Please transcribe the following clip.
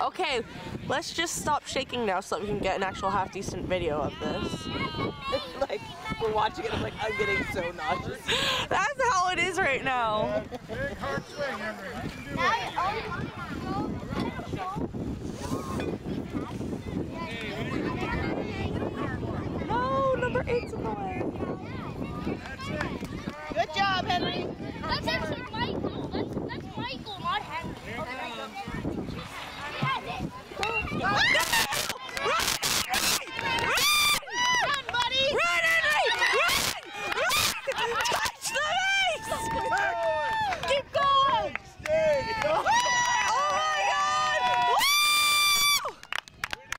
Okay, let's just stop shaking now so that we can get an actual half decent video of this. like we're watching it. I'm like I'm getting so nauseous. That's how it is right now. Big hard swing, Henry. No, number eight's in the way. Good job, Henry. That's actually Michael. That's, that's Michael, not Henry. Um,